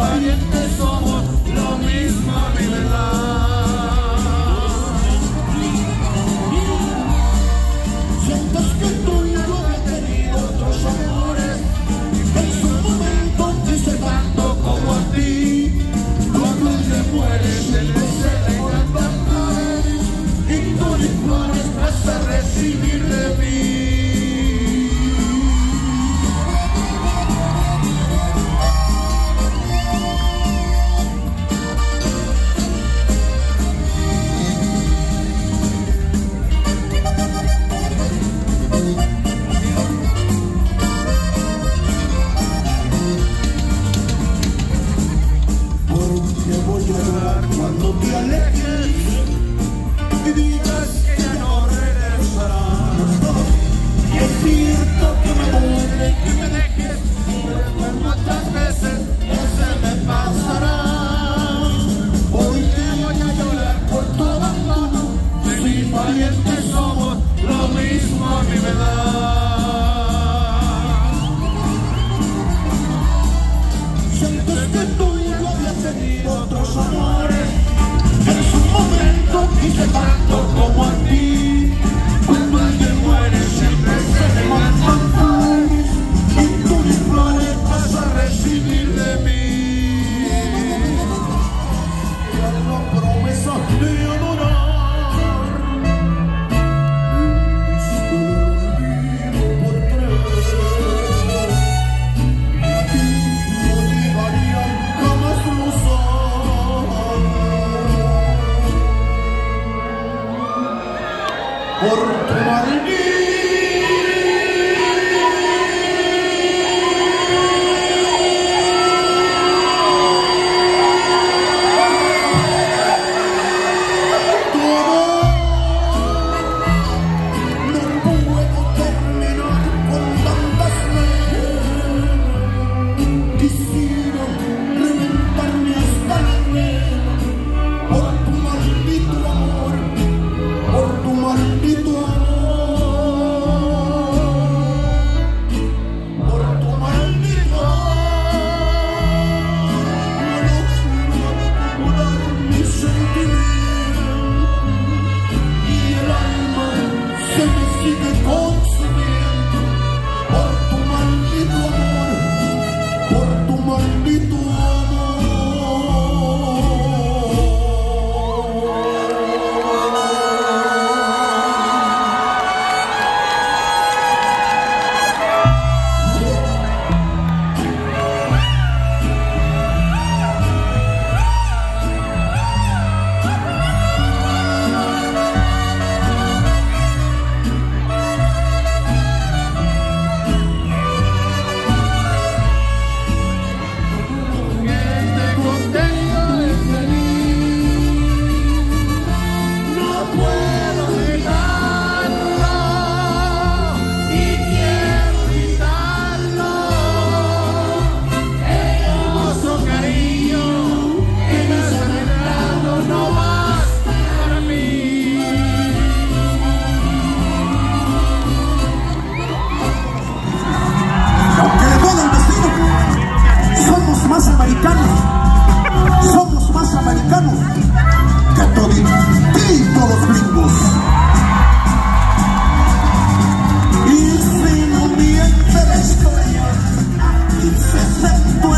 Why por tu maldito Oh.